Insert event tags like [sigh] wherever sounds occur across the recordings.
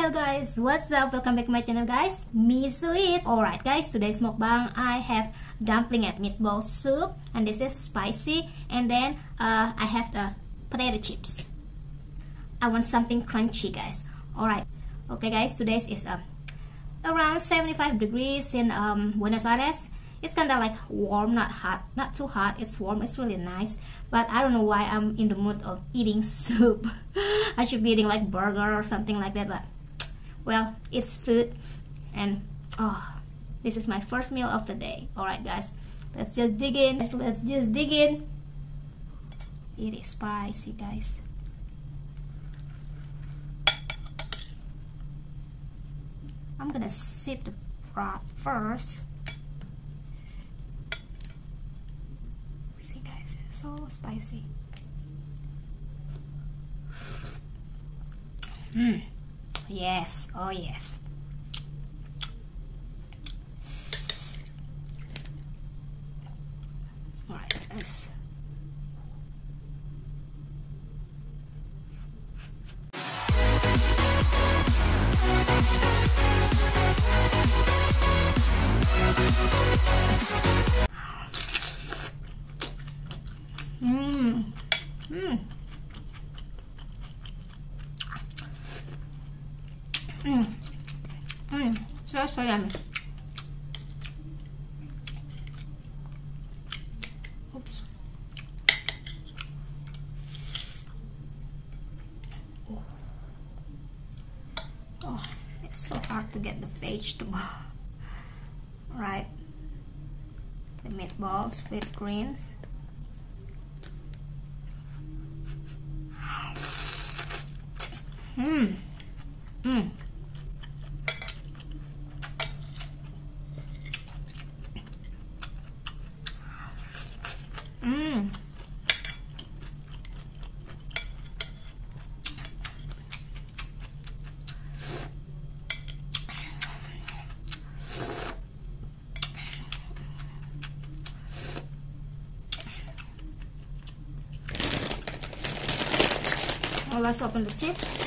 Hello guys, what's up? Welcome back to my channel guys, me sweet. Alright guys, today's mukbang I have dumpling and meatball soup and this is spicy. And then uh, I have the potato chips. I want something crunchy guys. Alright, okay guys, today's is uh, around 75 degrees in um, Buenos Aires. It's kind of like warm not hot not too hot. It's warm. It's really nice. But I don't know why I'm in the mood of eating [laughs] soup. I should be eating like burger or something like that but well it's food and oh this is my first meal of the day. Alright guys. Let's just dig in. Let's just dig in. It is spicy guys. I'm gonna sip the broth first. See guys, so spicy. Mm. Yes, oh yes. Mm. Mm. So, so yummy. Oops. Oh. it's so hard to get the vegetable. right. The meatballs with greens. Mmm. Mmm. Well, let's open the chips.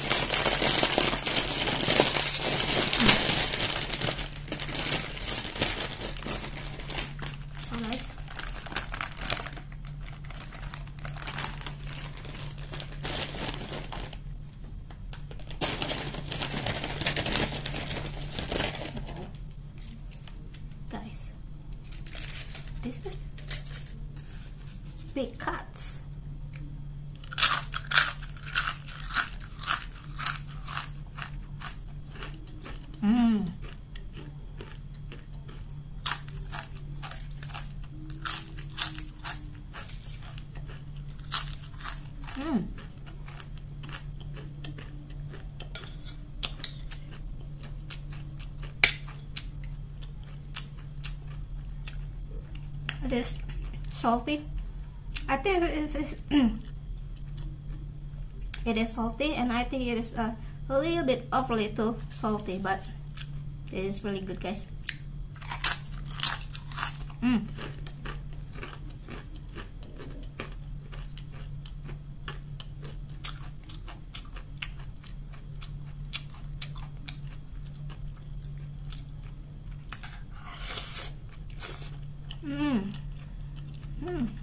this is big cuts. Mmm. Mmm. It is salty I think it is [clears throat] it is salty and I think it is a, little bit overly too salty but it is really good guys mm. Mmm. Mmm.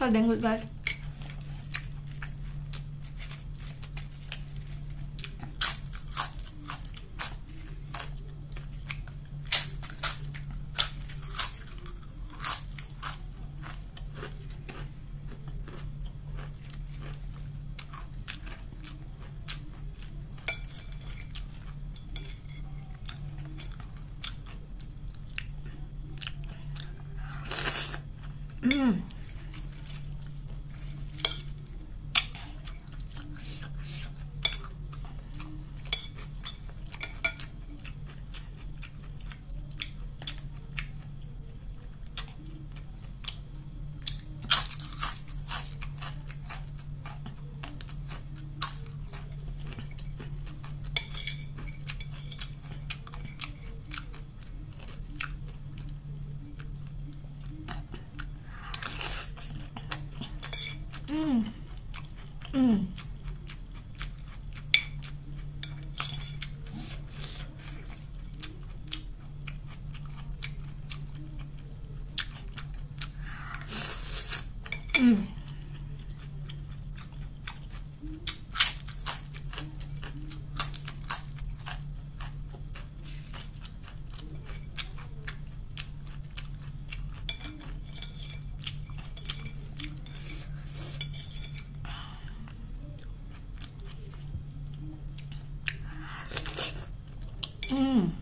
So dang good guys. Mm. Mm. Mm. Mm. Mm.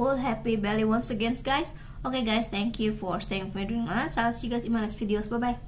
Full happy belly once again guys. Okay guys thank you for staying with me during lunch i'll see you guys in my next videos. Bye bye